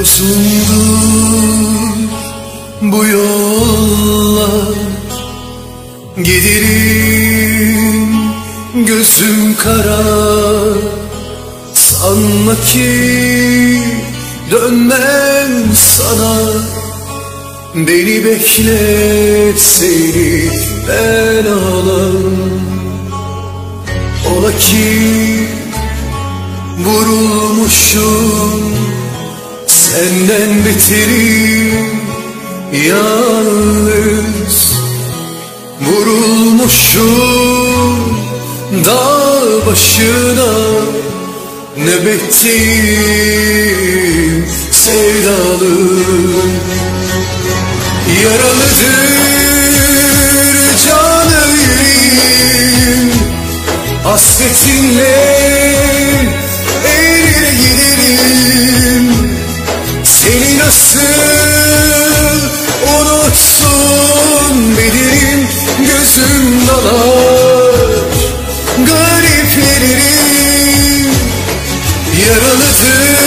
Uzundur bu yollar. Giderim gözüm kara. Sanma ki dönmem sana. Beni beklet seni ben ağlarım Ola ki vurulmuşum Senden beterim yalnız. Vurulmuşum dağ başına. Nöbetteyim sevdalım Yaralıdır Gariplerim Yaralıdır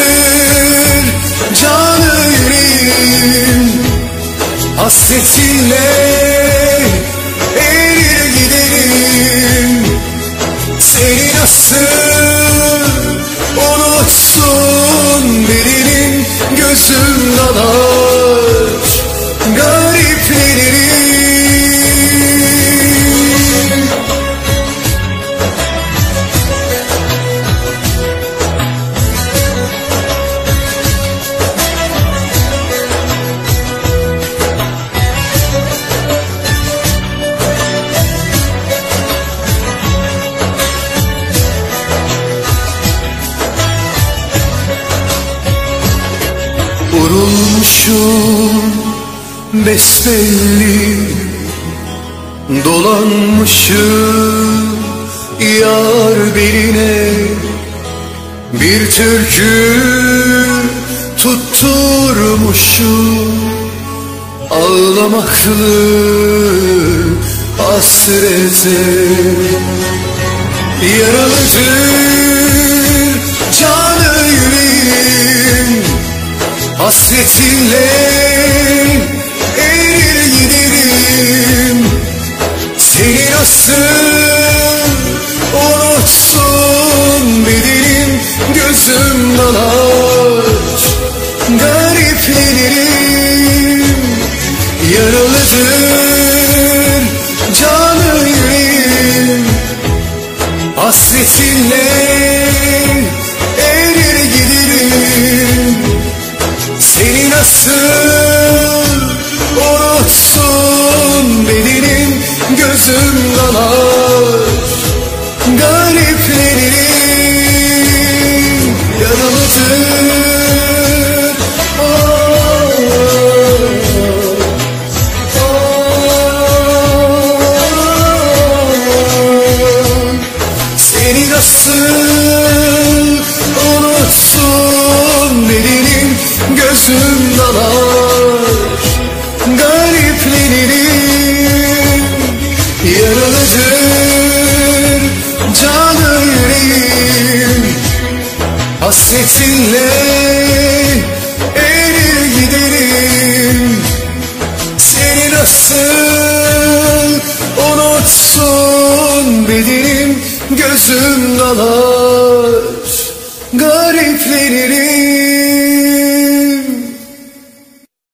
canı yüreğim Hasretinle Vurulmuşum besbelli Dolanmışım. Yar beline Bir türkü tutturmuşum. Ağlamaklı hasrete Yaralıdır Hasretinle erir giderim. Seni nasıl unutsun bedenim? Gözüm dalar gariplenirim Yaralıdır canı yüreğim. Hasretinle Nasıl unutsun bedenim Gözüm dalar Yaralıdır canı yüreğim. Hasretinle erir giderim. Seni nasıl unutsun bedenim. Gözüm dalar gariplenirim